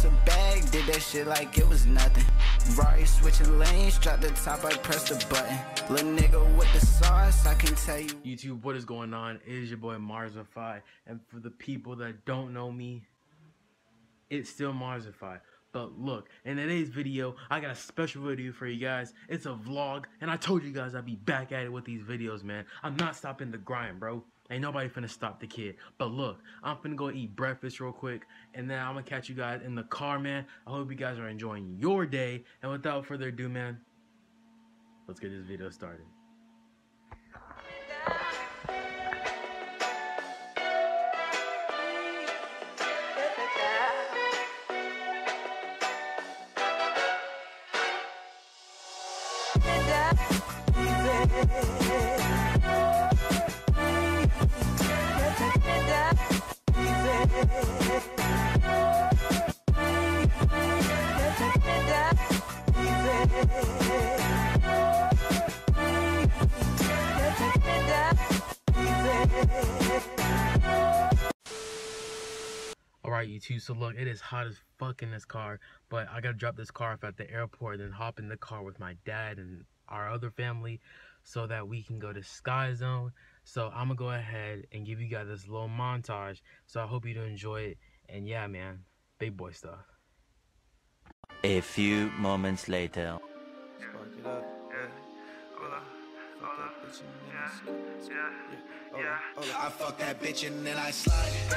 bust a bag, did that shit like it was nothing. Rari switching lanes, drop the top, I press the button. Little nigga with the sauce, I can tell you. YouTube, what is going on? It is your boy Marzify, and for the people that don't know me, it's still Marzify. But look, in today's video, I got a special video for you guys. It's a vlog, and I told you guys I'd be back at it with these videos, man. I'm not stopping the grind, bro. Ain't nobody finna stop the kid. But look, I'm finna go eat breakfast real quick, and then I'm gonna catch you guys in the car, man. I hope you guys are enjoying your day. And without further ado, man, let's get this video started. Alright, YouTube. So look, it is hot as fuck in this car, but I gotta drop this car off at the airport, then hop in the car with my dad and our other family, so that we can go to Sky Zone. So I'm gonna go ahead and give you guys this little montage. So I hope you do enjoy it. And yeah, man, big boy stuff. A few moments later. Spark it up. Fuck that bitch and then I sk- sk- yeah. Hold up, hold up. I fuck that bitch and then I slide.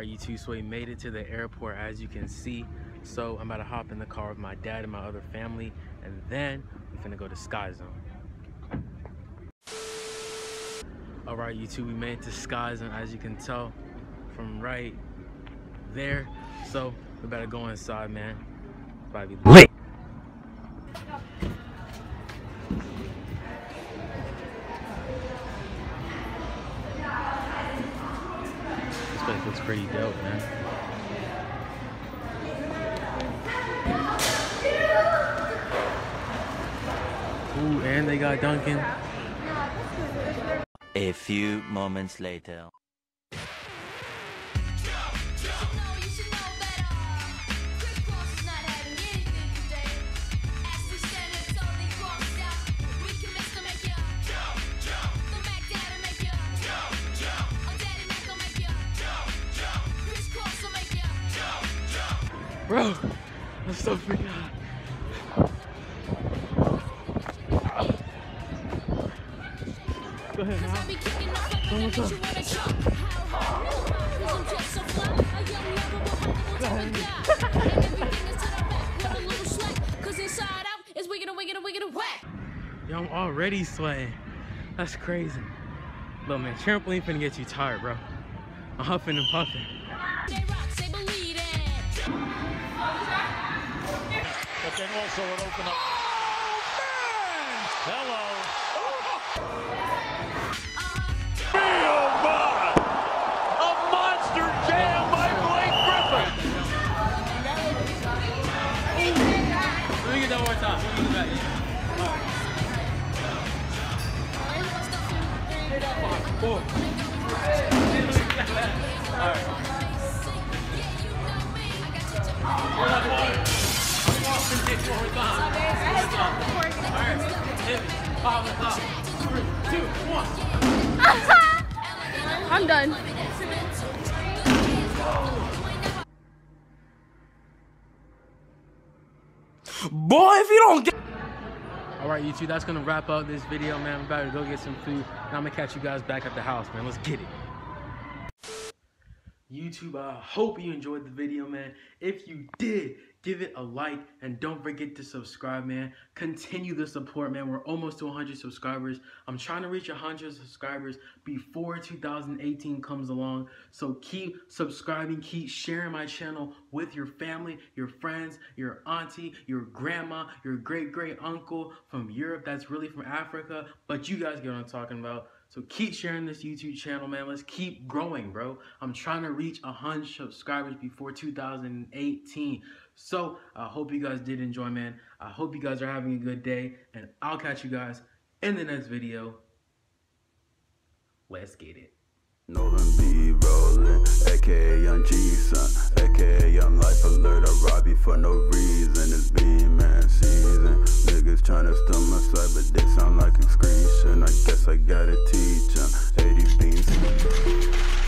Right, YouTube. So we made it to the airport, as you can see. So I'm about to hop in the car with my dad and my other family, and then we're gonna go to Sky Zone. All right, YouTube. We made it to Sky Zone, as you can tell from right there. So we better go inside, man. Lit. Place looks pretty dope, man. Ooh, and they got Duncan. A few moments later. Bro, I'm so freaking hot. Go ahead, man. Yo, I'm already sweating. That's crazy. Look, man, trampoline finna get you tired, bro. I'm huffing and puffing. But then also it opened up. Oh, Hello. Oh my! A monster jam by Blake Griffin. Let me get that one more time. Let me get that. Four. Uh-huh. I'm done. Boy, if you don't get. All right, YouTube, that's gonna wrap up this video, man. I'm about to go get some food, and I'm gonna catch you guys back at the house, man. Let's get it. YouTube, I hope you enjoyed the video, man. If you did, give it a like and don't forget to subscribe, man. Continue the support, man. We're almost to 100 subscribers. I'm trying to reach 100 subscribers before 2018 comes along. So keep subscribing, keep sharing my channel with your family, your friends, your auntie, your grandma, your great great uncle from Europe that's really from Africa. But you guys get what I'm talking about. So keep sharing this YouTube channel, man. Let's keep growing, bro. I'm trying to reach 100 subscribers before 2018. So I hope you guys did enjoy, man. I hope you guys are having a good day. And I'll catch you guys in the next video. Let's get it. Nolan B rolling, aka Young G son, aka Young Life Alert. I rob you for no reason. It's. Niggas Trying to stun my side, but they sound like excretion. I guess I gotta teach them 80 beans.